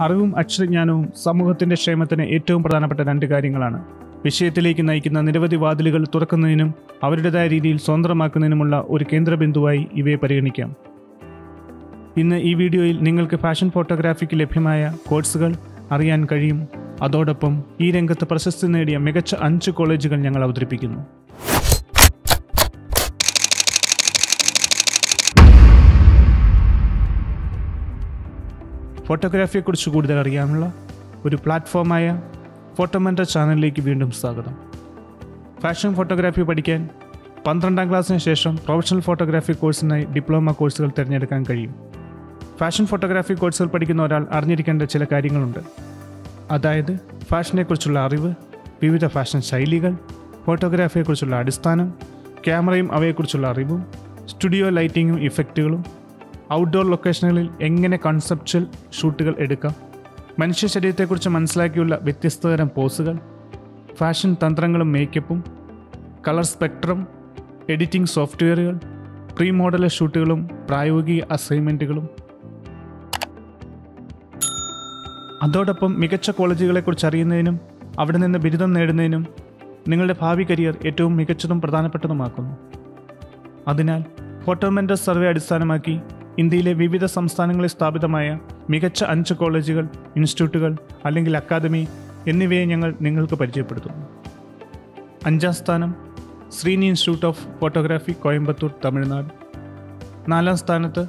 അറിവും അക്ഷരജ്ഞാനവും സമൂഹത്തിന്റെ ക്ഷേമത്തിന് ഏറ്റവും പ്രധാനപ്പെട്ട രണ്ട് കാര്യങ്ങളാണ്. വിഷയത്തിലേക്ക് നയിക്കുന്ന നിരവധി വാതിലുകൾ തുറക്കുന്നതിനും അവരുടേതായ രീതിയിൽ സ്വതന്ത്രമാക്കുന്നതിനുമുള്ള ഒരു കേന്ദ്രബിന്ദുവായി ഇവയെ പരിഗണിക്കാം. ഇന്ന് ഈ വീഡിയോയിൽ നിങ്ങൾക്ക് ഫാഷൻ ഫോട്ടോഗ്രാഫിക്ക് ലഭ്യമായ കോഴ്സുകൾ അറിയാൻ കഴിയും. അതോടൊപ്പം ഈ രംഗത്ത് പ്രശസ്തി നേടിയ മികച്ച അഞ്ച് കോളേജുകൾ ഞങ്ങൾ അവതരിപ്പിക്കുന്നു. ഫോട്ടോഗ്രാഫിയെക്കുറിച്ച് കൂടുതൽ അറിയാനുള്ള ഒരു പ്ലാറ്റ്ഫോമായ ഫോട്ടോമെന്റർ ചാനലിലേക്ക് വീണ്ടും സ്വാഗതം. ഫാഷൻ ഫോട്ടോഗ്രാഫി പഠിക്കാൻ പന്ത്രണ്ടാം ക്ലാസ്സിന് ശേഷം പ്രൊഫഷണൽ ഫോട്ടോഗ്രാഫി കോഴ്സിനായി ഡിപ്ലോമ കോഴ്സുകൾ തിരഞ്ഞെടുക്കാൻ കഴിയും. ഫാഷൻ ഫോട്ടോഗ്രാഫി കോഴ്സുകൾ പഠിക്കുന്ന ഒരാൾ അറിഞ്ഞിരിക്കേണ്ട ചില കാര്യങ്ങളുണ്ട്. അതായത് ഫാഷനെക്കുറിച്ചുള്ള അറിവ് വിവിധ ഫാഷൻ ശൈലികൾ ഫോട്ടോഗ്രാഫിയെക്കുറിച്ചുള്ള അടിസ്ഥാനം ക്യാമറയും അവയെക്കുറിച്ചുള്ള അറിവും സ്റ്റുഡിയോ ലൈറ്റിങ്ങും ഇഫക്റ്റുകളും ഔട്ട്ഡോർ ലൊക്കേഷനുകളിൽ എങ്ങനെ കൺസെപ്ച്വൽ ഷൂട്ടുകൾ എടുക്കാം? മനുഷ്യ ശരീരത്തെക്കുറിച്ച് മനസ്സിലാക്കിയുള്ള വ്യത്യസ്ത തരം പോസുകൾ ഫാഷൻ തന്ത്രങ്ങളും മേക്കപ്പും കളർ സ്പെക്ട്രം എഡിറ്റിംഗ് സോഫ്റ്റ്വെയറുകൾ പ്രീ മോഡൽ ഷൂട്ടുകളും പ്രായോഗിക അസൈൻമെന്റുകളും അതോടൊപ്പം മികച്ച കോളേജുകളെക്കുറിച്ച് അറിയുന്നതിനും അവിടെ നിന്ന് ബിരുദം നേടുന്നതിനും നിങ്ങളുടെ ഭാവി കരിയർ ഏറ്റവും മികച്ചതും പ്രധാനപ്പെട്ടതുമാക്കുന്നു. അതിനാൽ ഫോട്ടോമെന്റർ സർവേ അടിസ്ഥാനമാക്കി ഇന്ത്യയിലെ വിവിധ സംസ്ഥാനങ്ങളിൽ സ്ഥാപിതമായ മികച്ച അഞ്ച് കോളേജുകൾ ഇൻസ്റ്റിറ്റ്യൂട്ടുകൾ അല്ലെങ്കിൽ അക്കാദമി എന്നിവയെ ഞങ്ങൾ നിങ്ങൾക്ക് പരിചയപ്പെടുത്തുന്നു. അഞ്ചാം സ്ഥാനം Sreeni institute of photography Coimbatore Tamil Nadu. നാലാം സ്ഥാനത്ത്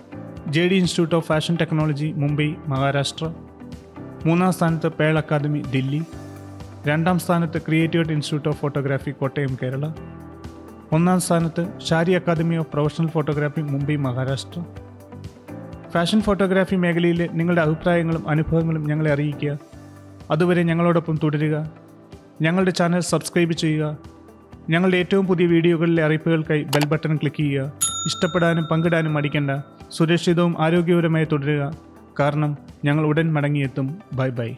J D institute of fashion technology Mumbai Maharashtra. മൂന്നാം സ്ഥാനത്ത് പേൾ അക്കാദമി ദില്ലി. രണ്ടാം സ്ഥാനത്ത് creative institute of photography Kottayam Kerala. ഒന്നാം സ്ഥാനത്ത് Shari academy of professional photography Mumbai Maharashtra. Fashion photography മേഖലയിലെ നിങ്ങളുടെ അഭിപ്രായങ്ങളും അനുഭവങ്ങളും ഞങ്ങളെ അറിയിക്കുക. അതുവരെ ഞങ്ങളോടൊപ്പം തുടരുക. ഞങ്ങളുടെ ചാനൽ സബ്സ്ക്രൈബ് ചെയ്യുക. ഞങ്ങളുടെ ഏറ്റവും പുതിയ വീഡിയോകളിലെ അറിയിപ്പുകൾക്കായി ബെൽ ബട്ടൺ ക്ലിക്ക് ചെയ്യുക. ഇഷ്ടപ്പെടാനും പങ്കിടാനും മടിക്കേണ്ട. സുരക്ഷിതവും ആരോഗ്യപരമായി തുടരുക. കാരണം ഞങ്ങൾ ഉടൻ മടങ്ങിയെത്തും. Bye bye.